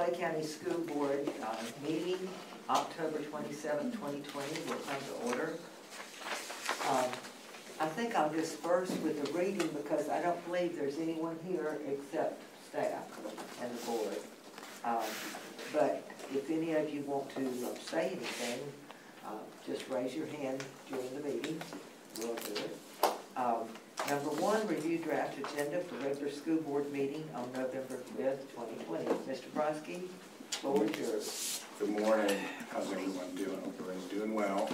Clay County School Board, uh, meeting, October twenty-seventh, twenty twenty, will come to order. Um, I think I'll disperse with the reading because I don't believe there's anyone here except staff and the board. Um, But if any of you want to uh, say anything, uh, just raise your hand during the meeting, we'll do it. Um, Number one, review draft agenda for regular school board meeting on November fifth, twenty twenty. Mr. Broskie, floor is yours. Good morning. How's everyone doing? Hope everyone's doing well.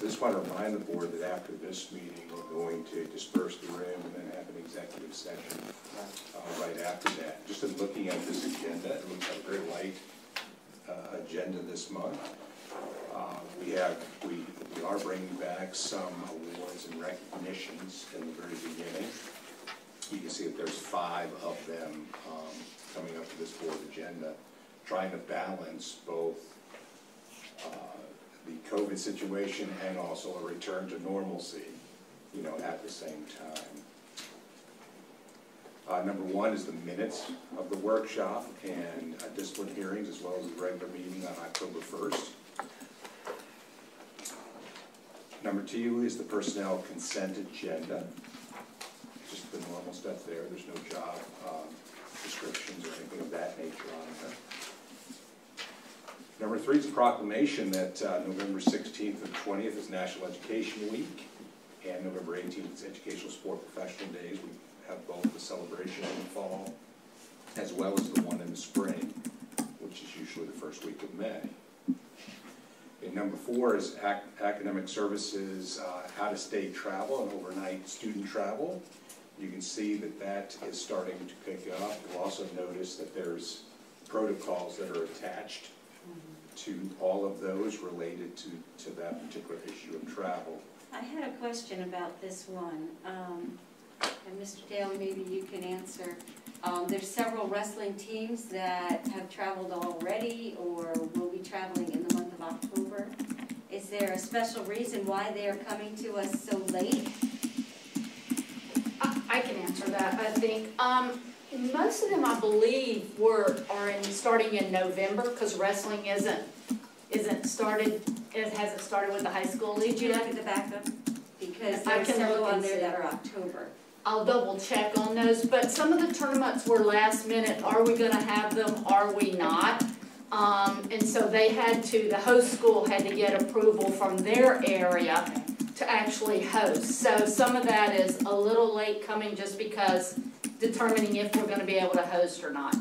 Just want to remind the board that after this meeting, we're going to disperse the room and then have an executive session uh, right after that. Just in looking at this agenda, it looks like a very light uh, agenda this month. Uh, We have, we are bringing back some awards and recognitions in the very beginning. You can see that there's five of them um, coming up to this board agenda, trying to balance both uh, the COVID situation and also a return to normalcy, you know, at the same time. Uh, Number one is the minutes of the workshop and uh, discipline hearings, as well as the regular meeting on October first. Number two is the personnel consent agenda, just the normal stuff there, there's no job um, descriptions or anything of that nature on there. Number three is a proclamation that uh, November sixteenth and twentieth is National Education Week, and November eighteenth is Educational Support Professional Days. We have both the celebration in the fall, as well as the one in the spring, which is usually the first week of May. And number four is ac- academic services, uh, out-of-state travel and overnight student travel. You can see that that is starting to pick up. You'll also notice that there's protocols that are attached to all of those related to, to that particular issue of travel. I had a question about this one, um, and Mr. Dale, maybe you can answer. Um, there's several wrestling teams that have traveled already or will be traveling in the month October. Is there a special reason why they are coming to us so late? I I can answer that, I think. Um, most of them, I believe, were, are in, starting in November, because wrestling isn't, isn't started, it hasn't started with the high school league Did you look at the backup? Because I can several look on there that are October. I'll double check on those, but some of the tournaments were last minute, are we gonna have them, are we not? Um, and so they had to, the host school had to get approval from their area to actually host. So some of that is a little late coming just because determining if we're gonna be able to host or not.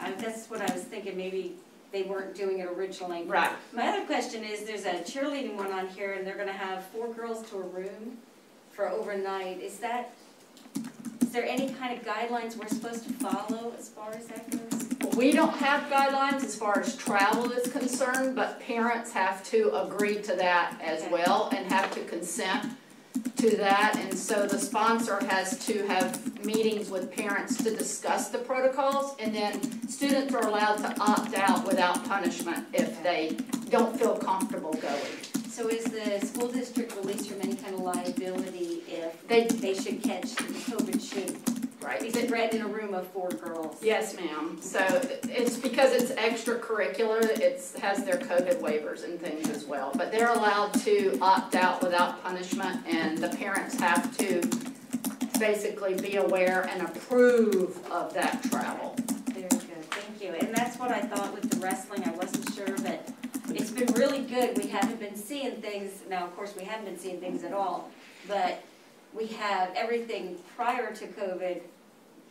I, that's what I was thinking, maybe they weren't doing it originally. Right. My other question is, there's a cheerleading one on here, and they're gonna have four girls to a room for overnight. Is that, is there any kind of guidelines we're supposed to follow as far as that goes? We don't have guidelines as far as travel is concerned, but parents have to agree to that as well and have to consent to that. And so the sponsor has to have meetings with parents to discuss the protocols. And then students are allowed to opt out without punishment if they don't feel comfortable going. So is the school district released from any kind of liability if They, they should catch, the COVID should right. be spread in a room of four girls? Yes, ma'am. So it's because it's extracurricular, it has their COVID waivers and things as well. But they're allowed to opt out without punishment and the parents have to basically be aware and approve of that travel. Very good, thank you. And that's what I thought with the wrestling, I wasn't sure, but it's been really good. We haven't been seeing things, now, of course, we haven't been seeing things at all, but we have everything prior to COVID,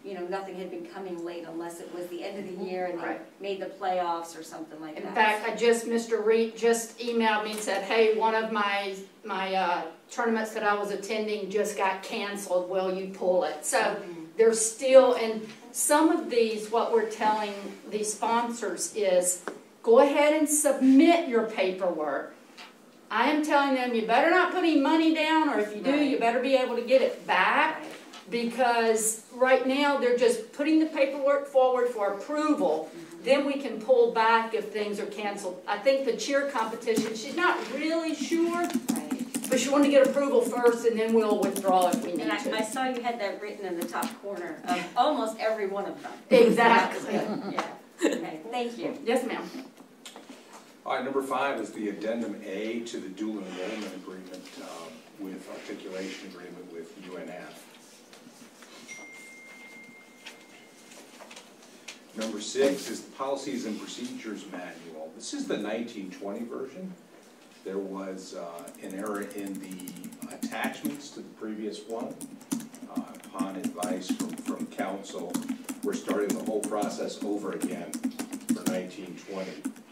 you know, nothing had been coming late unless it was the end of the year and they Right. made the playoffs or something like that. In fact, I just, Mr. Reed just emailed me and said, hey, one of my, my uh, tournaments that I was attending just got canceled, will you pull it? So Mhm. there's still, and some of these, what we're telling the sponsors is, go ahead and submit your paperwork. I am telling them, you better not put any money down, or if you do, you better be able to get it back. Because right now, they're just putting the paperwork forward for approval. Mm-hmm. Then we can pull back if things are canceled. I think the cheer competition, she's not really sure, Right. but she wanted to get approval first, and then we'll withdraw if we need And I, I saw you had that written in the top corner of almost every one of them. Exactly. Yeah. Okay, thank you. Yes, ma'am. All right, number five is the addendum A to the dual enrollment agreement uh, with articulation agreement with UNF. Number six is the policies and procedures manual. This is the nineteen twenty version. There was uh, an error in the attachments to the previous one. Uh, Upon advice from, from council, we're starting the whole process over again for nineteen twenty uh,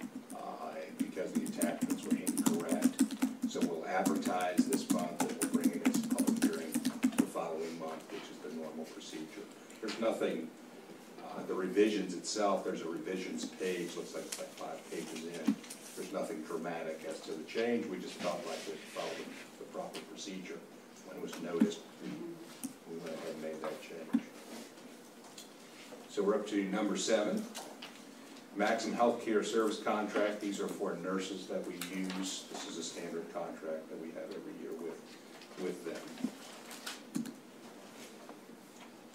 because the attachments were incorrect. So we'll advertise this month and we'll bring it as a public hearing the following month, which is the normal procedure. There's nothing, uh, the revisions itself, there's a revisions page, looks like it's like five pages in. There's nothing dramatic as to the change, we just felt like we followed the proper procedure. When it was noticed, we went ahead and made that change. So we're up to number seven. Maxim healthcare service contract, these are for nurses that we use. This is a standard contract that we have every year with, with them.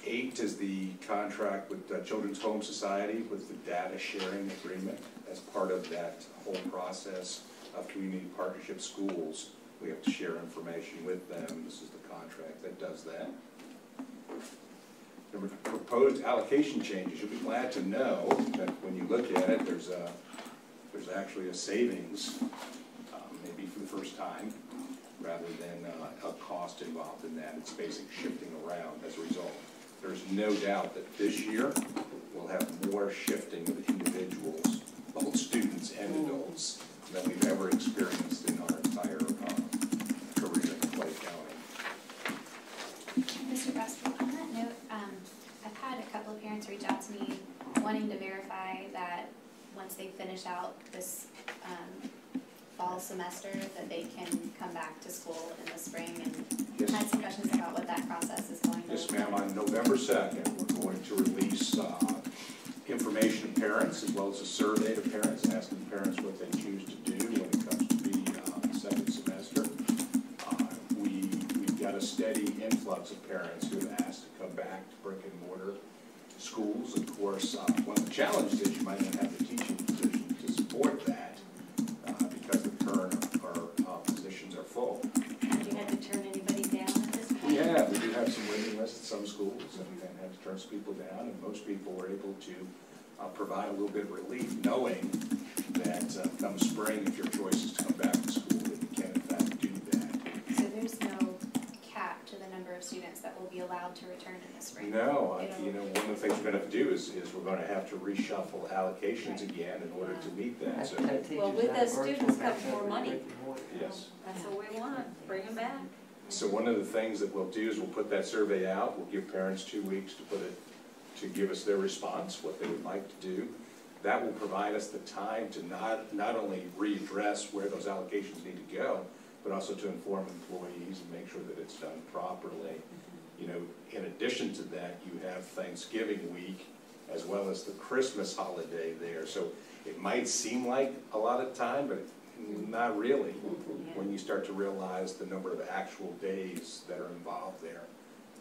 Eight is the contract with the Children's Home Society with the data sharing agreement. As part of that whole process of community partnership schools, we have to share information with them. This is the contract that does that. Number, proposed allocation changes, you'll be glad to know that when you look at it, there's a, there's actually a savings, um, maybe for the first time, rather than uh, a cost involved in that. It's basically shifting around as a result. There's no doubt that this year, we'll have more shifting of individuals, both students and adults, than we've ever experienced in our entire uh, career in Clay County. Mr. Russell, on that note, um, I've had a couple of parents reach out to me wanting to verify that once they finish out this, um, fall semester, that they can come back to school in the spring and Yes. had some questions about what that process is going to. Yes, ma'am, on November second, we're going to release, uh, information to parents as well as a survey to parents, asking parents what they choose to do when it comes to the, uh, second semester. Uh, We, we've got a steady influx of parents who have asked to come back to brick and mortar schools. Of course, uh, one of the challenges is you might not have the teaching position to support that, uh, because the current, our, uh, positions are full. Have you had to turn anybody down at this point? Yeah, we do have some waiting lists at some schools, and we have to turn some people down, and most people were able to uh, provide a little bit of relief, knowing that uh, come spring, if your choice is to come back to school, that you can in fact do that. So there's no cap to the number of students that will be allowed to return in the spring? No, I- you know, one of the things we're gonna have to do is, is we're gonna have to reshuffle allocations again in order to meet that, so, Well, with have those students back comes more money. brick and mortar. yes. That's what we want, bring them back. So one of the things that we'll do is we'll put that survey out, we'll give parents two weeks to put it, to give us their response, what they would like to do. That will provide us the time to not, not only readdress where those allocations need to go, but also to inform employees and make sure that it's done properly. You know, in addition to that, you have Thanksgiving week as well as the Christmas holiday there. So it might seem like a lot of time, but not really when you start to realize the number of actual days that are involved there.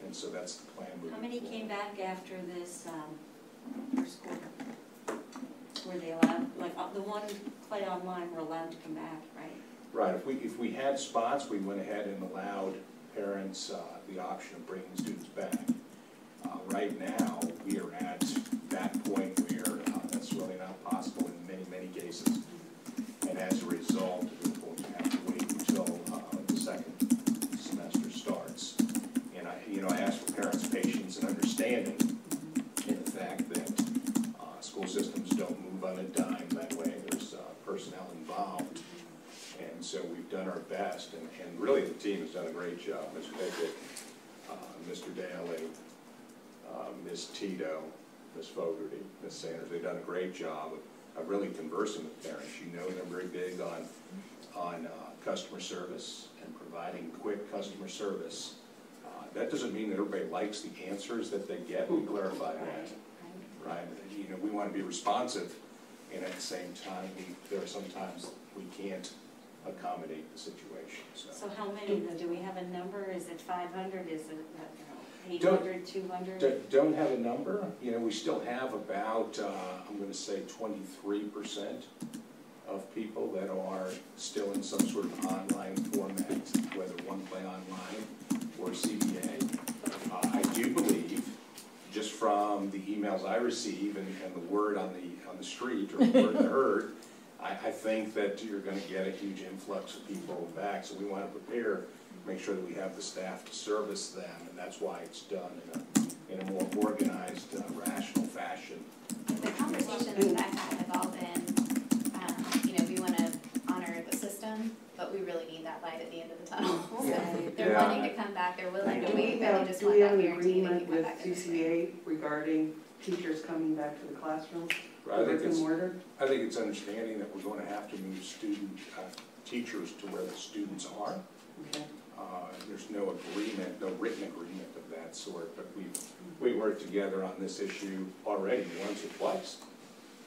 And so that's the plan How many forward. came back after this, um, first quarter? Were they allowed, like, uh, the One Clay Online were allowed to come back, right? Right, if we, if we had spots, we went ahead and allowed parents, uh, the option of bringing students back. Uh, right now, we are at that point where, uh, that's really not possible in many, many cases. And as a result, we're going to have to wait until, uh, the second semester starts. And I, you know, I ask for parents' patience and understanding in the fact that, uh, school systems don't move on a dime that way. There's, uh, personnel involved. And so we've done our best, and, and really the team has done a great job. Mr. Pickett, uh, Mr. Daly, uh, Ms. Tito, Ms. Fogarty, Ms. Sanders, they've done a great job of, of really conversing with parents. You know they're very big on, on, uh, customer service and providing quick customer service. Uh, That doesn't mean that everybody likes the answers that they get, we clarify that Right, right? You know, we want to be responsive, and at the same time, we, there are sometimes we can't accommodate the situation, so. How many, do we have a number? Is it five hundred? Is it, uh, eight hundred, two hundred? Don't- Don't have a number, you know, we still have about, uh, I'm gonna say twenty-three percent of people that are still in some sort of online format, whether One Clay Online or CVA. Uh, I do believe, just from the emails I receive and, and the word on the, on the street, or the word I heard, I, I think that you're gonna get a huge influx of people back, so we wanna prepare, make sure that we have the staff to service them, and that's why it's done in a, in a more organized, uh, rational fashion. The conversations that I've had have all been, um, you know, we wanna honor the system, but we really need that light at the end of the tunnel. So Right. They're Yeah. wanting to come back, they're willing to we wait, but they just do want we that have an guarantee they can agreement come with back in the. CCA regarding teachers coming back to the classroom? I think it's. I think it's understanding that we're gonna have to move student, uh, teachers to where the students are. Okay. Uh, There's no agreement, no written agreement of that sort, but we've, we worked together on this issue already once or twice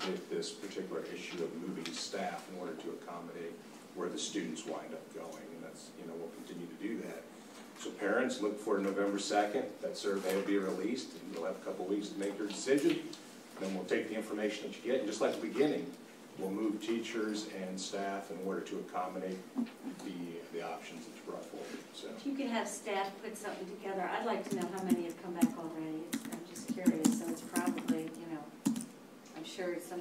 with this particular issue of moving staff in order to accommodate where the students wind up going, and that's, you know, we'll continue to do that. So parents, look for November second, that survey will be released, and you'll have a couple weeks to make your decision. Then we'll take the information that you get, and just like the beginning, we'll move teachers and staff in order to accommodate the, the options that you brought forward, so. If you could have staff put something together, I'd like to know how many have come back already. I'm just curious, so it's probably, you know, I'm sure it's some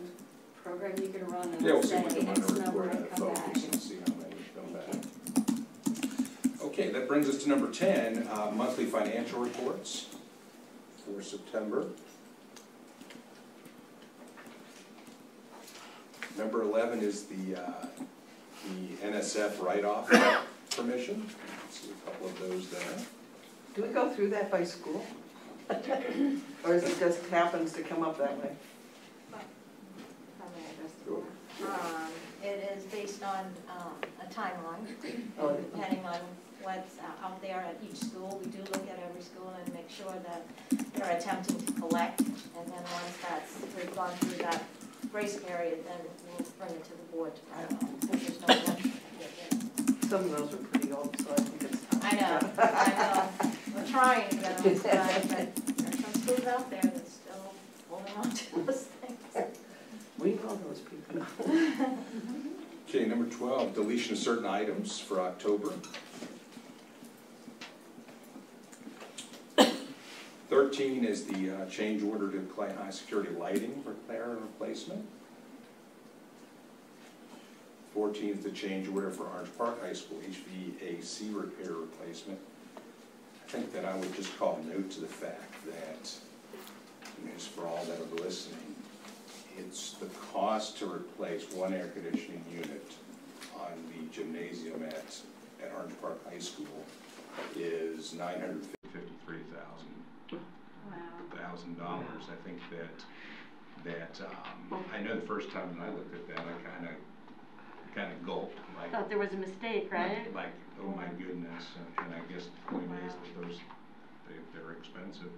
program you can run Yeah, we'll and see say, if we can run X number have come back. and see how many come back. Okay, that brings us to number ten, uh, monthly financial reports for September. Number eleven is the, uh, the NSF write-off permission. See a couple of those there. Do we go through that by school? Or is it just happens to come up that way? If I address the board. Um, It is based on um, a timeline, Oh, depending on what's uh, out there at each school. We do look at every school and make sure that they're attempting to collect. And then once that's, we've gone through that grace period, then we'll bring it to the board to vote on. Because there's no rush to get there. Some of those are pretty old, so I think it's time. I know, I know. We're trying to get them done, but uh, there's some schools out there that's still holding on to those things. We know those people. Okay, number twelve, deletion of certain items for October. Thirteen is the uh, change order to Clay High Security Lighting repair and replacement. Fourteen is the change order for Orange Park High School HVAC repair replacement. I think that I would just call note to the fact that, just for all that are listening, it's the cost to replace one air conditioning unit on the gymnasium at, at Orange Park High School is nine hundred fifty-three thousand, dollars. I think that, that, um, I know the first time when I looked at that, I kinda, kinda gulped, like, Thought there was a mistake, right? like, oh my goodness, and- and I guess the point is that those, they, they're expensive,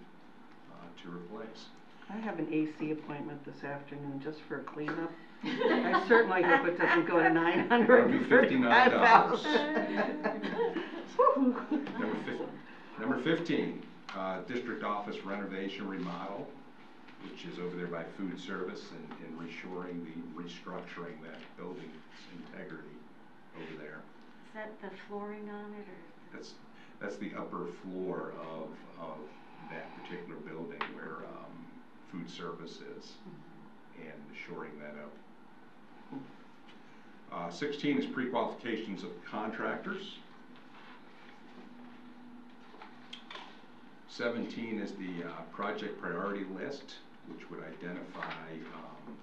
uh, to replace. I have an AC appointment this afternoon just for a cleanup. I certainly hope it doesn't go to nine hundred That'd and be thirty-five $59. thousand. Number fif- number fifteen, uh, district office renovation remodel, which is over there by food service and, and reshoring the, restructuring that building's integrity over there. Is that the flooring on it, or? That's, that's the upper floor of, of that particular building where, um, food service is, and shoring that up. Uh, sixteen is pre-qualifications of contractors. Seventeen is the, uh, project priority list, which would identify, um,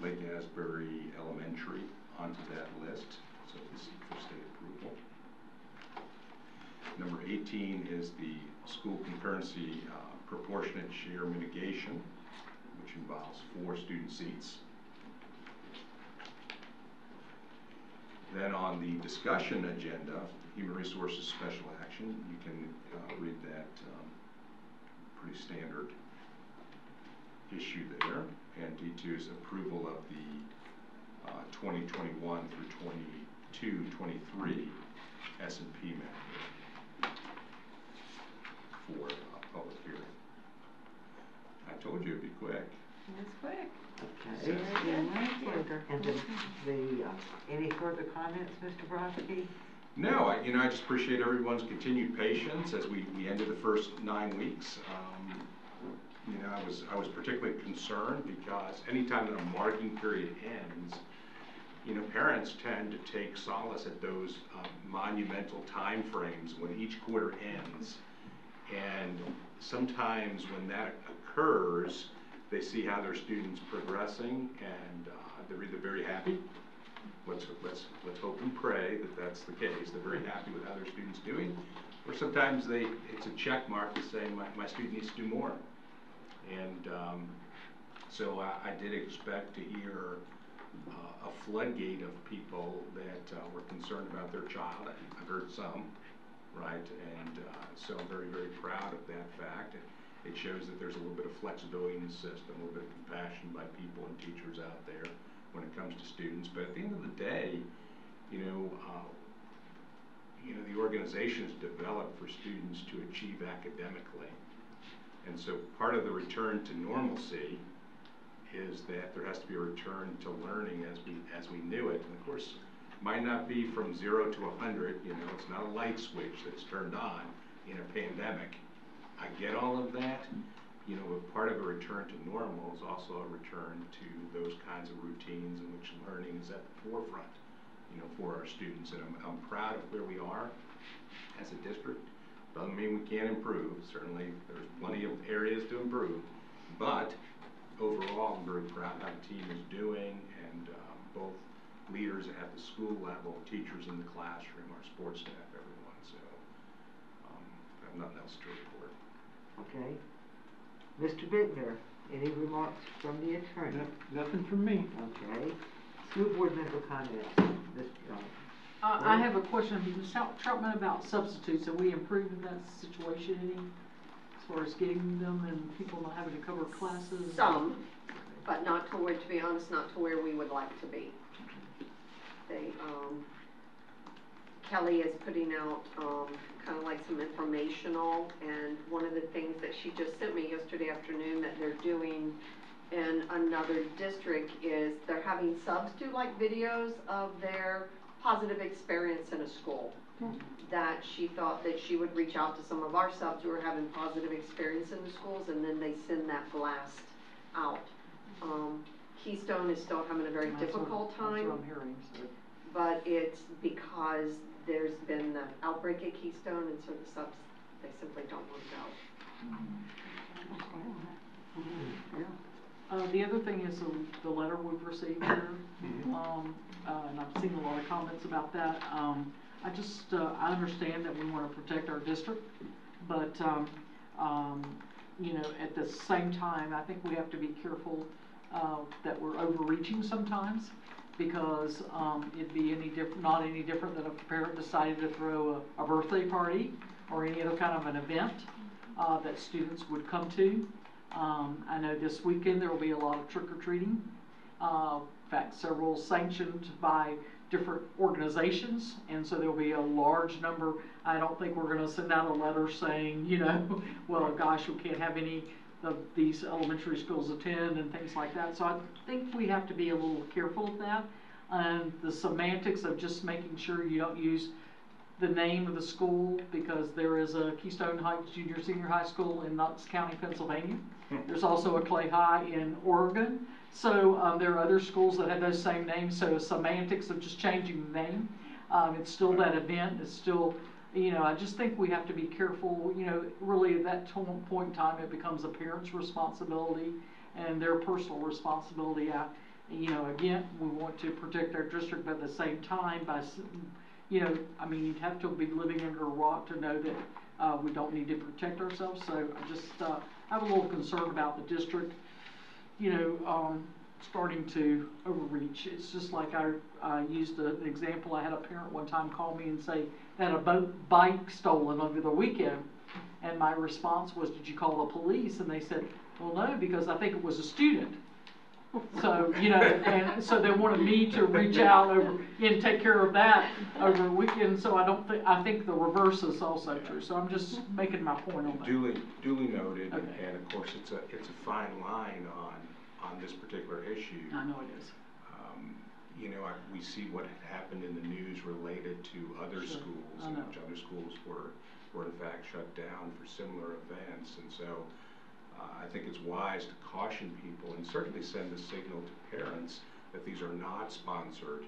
Lake Asbury Elementary onto that list, so this is for state approval. Number eighteen is the school concurrency uh, proportionate share mitigation, which involves four student seats. Then on the discussion agenda, human resources special action, you can uh, read that, um, pretty standard issue there. And D two is approval of the uh, twenty twenty-one through 22, 23 S and P manual. for a public hearing. I told you it'd be quick. That's quick. Okay. later. And the, the, uh, any further comments, Mr. Broskie? No, I, you know, I just appreciate everyone's continued patience as we, we ended the first nine weeks. Um, You know, I was, I was particularly concerned because anytime that a marking period ends, you know, parents tend to take solace at those um, monumental timeframes when each quarter ends. And sometimes when that occurs, they see how their students progressing and uh, they're either very happy let's, let's, let's hope and pray that that's the case, they're very happy with how their student's doing. Or sometimes they, it's a check mark to say, my, my student needs to do more. And, um, so I, I did expect to hear, uh, a floodgate of people that, uh, were concerned about their child. I- I've heard some, right? And, uh, so I'm very, very proud of that fact. It shows that there's a little bit of flexibility in the system, a little bit of compassion by people and teachers out there when it comes to students, but at the end of the day, you know, uh, you know, the organization is developed for students to achieve academically. And so part of the return to normalcy is that there has to be a return to learning as we, as we knew it. And of course, might not be from zero to a hundred, you know, it's not a light switch that's turned on in a pandemic. I get all of that, you know, part of a return to normal is also a return to those kinds of routines in which learning is at the forefront, you know, for our students. And I'm, I'm proud of where we are as a district. Doesn't mean we can't improve. Certainly, there's plenty of areas to improve. But overall, I'm very proud how the team is doing and um, both leaders at the school level, teachers in the classroom, our sports staff, everyone. So um, I have nothing else to report. Okay. Mr. Bittner, any remarks from the attorney? Nothing from me. Okay. School board member comments, Mr. Jones. Uh, I have a question, Ms. Trout- Troutman, about substitutes. Are we improving that situation any? As far as getting them and people not having to cover classes? Some, but not to where, to be honest, not to where we would like to be. They, um, Kelly is putting out, um, kind of like some informational, and one of the things that she just sent me yesterday afternoon that they're doing in another district is they're having subs do like videos of their positive experience in a school. That she thought that she would reach out to some of our subs who are having positive experience in the schools, and then they send that blast out. Um, Keystone is still having a very That's what- difficult time That's what I'm hearing, so. but it's because there's been the outbreak at Keystone, and so the subs, they simply don't want to go. Uh, the other thing is the, the letter we've received here, um, uh, and I've seen a lot of comments about that. Um, I just, uh, I understand that we wanna protect our district, but, um, um, you know, at the same time, I think we have to be careful, uh, that we're overreaching sometimes, because, um, it'd be any diff, not any different than if a parent decided to throw a, a birthday party or any other kind of an event, uh, that students would come to. Um, I know this weekend there will be a lot of trick or treating. Uh, in fact, several sanctioned by different organizations, and so there'll be a large number. I don't think we're gonna send out a letter saying, you know, well, gosh, we can't have any of these elementary schools attend and things like that. So I think we have to be a little careful of that. And the semantics of just making sure you don't use the name of the school because there is a Keystone Heights Junior Senior High School in Knox County, Pennsylvania. There's also a Clay High in Oregon. So um, there are other schools that have those same names. So semantics of just changing the name, um, it's still that event. It's still, you know, I just think we have to be careful. You know, really at that point in time, it becomes a parent's responsibility and their personal responsibility. I, you know, again, we want to protect our district, but at the same time, by you know, I mean, you'd have to be living under a rock to know that uh, we don't need to protect ourselves. So I just uh, have a little concern about the district, you know, um, starting to overreach. It's just like I used a- an example. I had a parent one time call me and say had a boat bike stolen over the weekend. And my response was, did you call the police? And they said, well, no, because I think it was a student. So, you know, and so they wanted me to reach out over, and take care of that over the weekend, so I don't think, I think the reverse is also true, so I'm just making my point on that. Duly, duly noted, and Okay. and of course, it's a, it's a fine line on, on this particular issue. I know it is. Um, You know, I, we see what had happened in the news related to other Sure, schools, in which other schools were, were in fact shut down for similar events, and so, uh, I think it's wise to caution people and certainly send a signal to parents that these are not sponsored.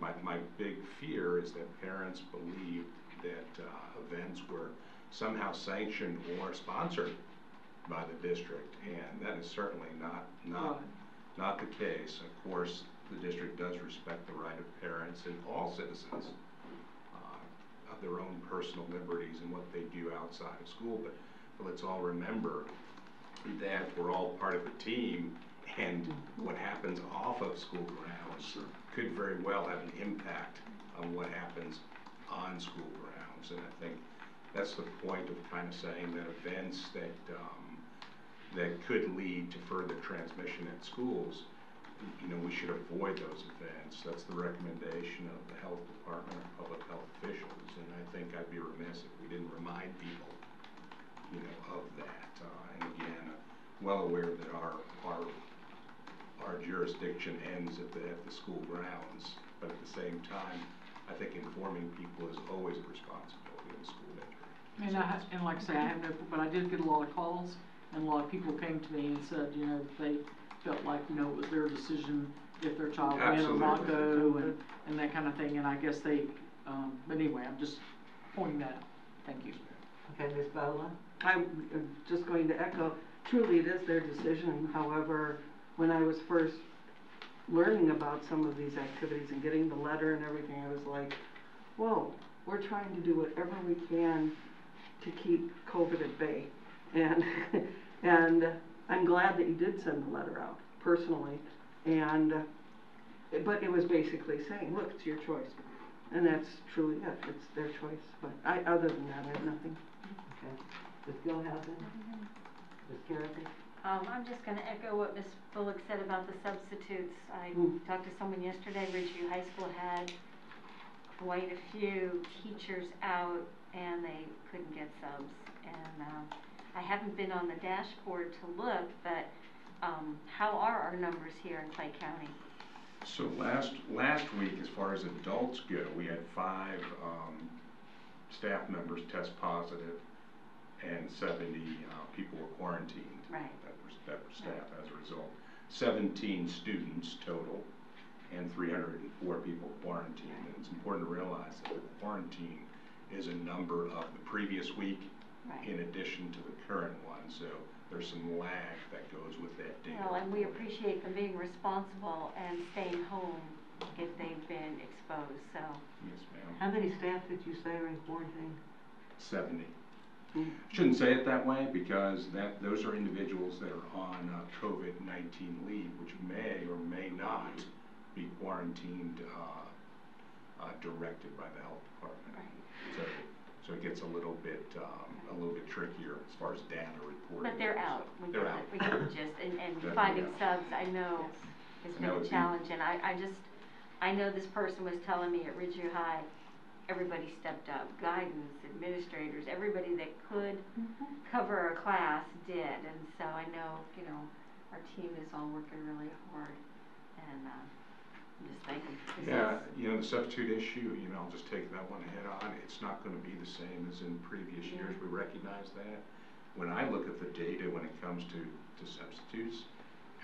My, my big fear is that parents believe that, uh, events were somehow sanctioned or sponsored by the district, and that is certainly not, not Right. not the case. Of course, the district does respect the right of parents and all citizens uh, of their own personal liberties and what they do outside of school, but but let's all remember that we're all part of a team, and what happens off of school grounds could very well have an impact on what happens on school grounds. And I think that's the point of kind of saying that events that, um, that could lead to further transmission at schools, you know, we should avoid those events. That's the recommendation of the health department and public health officials, and I think I'd be remiss if we didn't remind people, you know, of that. Uh, and again, well aware that our, our, our jurisdiction ends at the, at the school grounds, but at the same time, I think informing people is always a responsibility of the school district. And I, and like I say, I have no, but I did get a lot of calls, and a lot of people came to me and said, you know, they felt like, you know, it was their decision if their child went or not go, and, and that kind of thing, and I guess they, um, but anyway, I'm just pointing that, out. thank you. Okay, Ms. Bolla? I'm uh, just going to echo, truly it is their decision, however, when I was first learning about some of these activities and getting the letter and everything, I was like, whoa, we're trying to do whatever we can to keep COVID at bay. And, and I'm glad that you did send the letter out personally, and, but it was basically saying, look, it's your choice. And that's truly it, it's their choice, but I, other than that, I have nothing. Okay. Ms. Gilhousen? Ms. Carrigan? Um, I'm just gonna echo what Ms. Bullock said about the substitutes. I Mm. talked to someone yesterday, Ridgeview High School had quite a few teachers out and they couldn't get subs. And, um, I haven't been on the dashboard to look, but, um, how are our numbers here in Clay County? So last, last week, as far as adults go, we had five, um, staff members test positive and seventy, uh, people were quarantined. Right. That were, that were staff as a result. Seventeen students total and three hundred and four people quarantined. And it's important to realize that the quarantine is a number of the previous week Right. in addition to the current one, so there's some lag that goes with that data. Well, and we appreciate them being responsible and staying home if they've been exposed, so. Yes, ma'am. How many staff did you say are in quarantine? Seventy. Mm. Shouldn't say it that way because that, those are individuals that are on uh, COVID-19 leave, which may or may not be quarantined, uh, uh, directed by the health department. So, so it gets a little bit, um, a little bit trickier as far as data reporting. But they're goes. out, we They're get out. it, we get the gist, and, and finding out. subs, I know, has And been that a would be- challenge, and I, I just, I know this person was telling me at Ridgeview High, everybody stepped up, guidance, administrators, everybody that could cover a class did, and so I know, you know, our team is all working really hard, and, uh, I'm just thinking. this Yeah, you know, the substitute issue, you know, I'll just take that one head on. It's not gonna be the same as in previous years. We recognize that. When I look at the data when it comes to, to substitutes,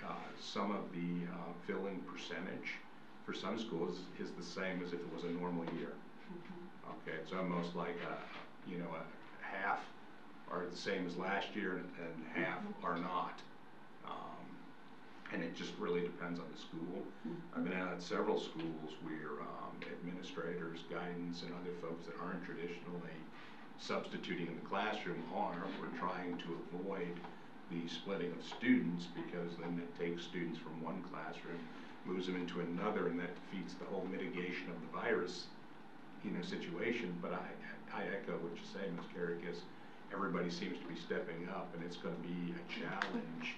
uh, some of the, uh, filling percentage for some schools is the same as if it was a normal year. Okay, it's almost like a, you know, a half are the same as last year and, and half are not. Um, and it just really depends on the school. I've been at several schools where, um, administrators, guidance, and other folks that aren't traditionally substituting in the classroom are, we're trying to avoid the splitting of students because then it takes students from one classroom, moves them into another, and that defeats the whole mitigation of the virus, you know, situation. But I, I echo what you're saying, Ms. Carrick, is everybody seems to be stepping up, and it's gonna be a challenge,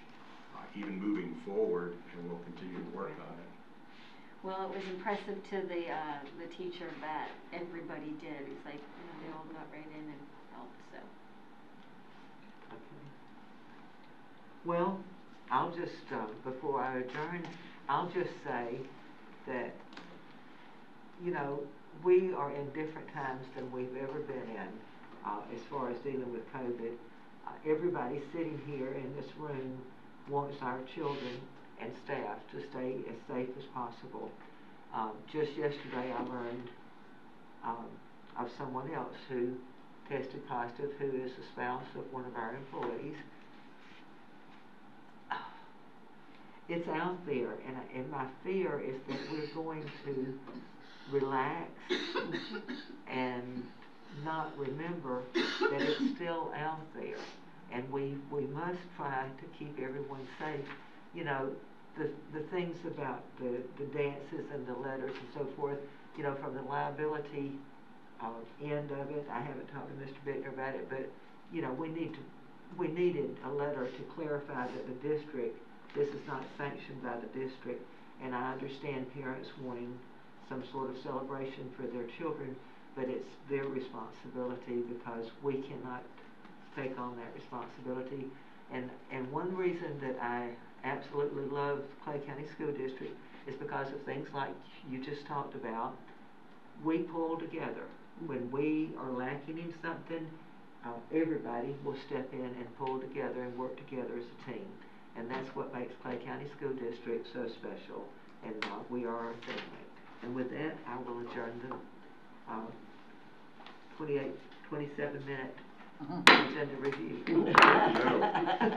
even moving forward, and we'll continue to work on it. Well, it was impressive to the, uh, the teacher that everybody did. It's like, you know, they all got right in and helped, so. Okay. Well, I'll just, uh, before I adjourn, I'll just say that, you know, we are in different times than we've ever been in, uh, as far as dealing with COVID. Uh, everybody sitting here in this room wants our children and staff to stay as safe as possible. Um, just yesterday, I learned, um, of someone else who tested positive, who is the spouse of one of our employees. It's out there, and, and my fear is that we're going to relax and not remember that it's still out there. And we, we must try to keep everyone safe. You know, the, the things about the, the dances and the letters and so forth, you know, from the liability uh, end of it, I haven't talked to Mr. Bittner about it, but, you know, we need to, we needed a letter to clarify that the district, this is not sanctioned by the district, and I understand parents wanting some sort of celebration for their children, but it's their responsibility because we cannot take on that responsibility. And, and one reason that I absolutely love Clay County School District is because of things like you just talked about. We pull together. When we are lacking in something, uh, everybody will step in and pull together and work together as a team. And that's what makes Clay County School District so special. And uh, we are a family. And with that, I will adjourn the uh, 28, 27 minute agenda review.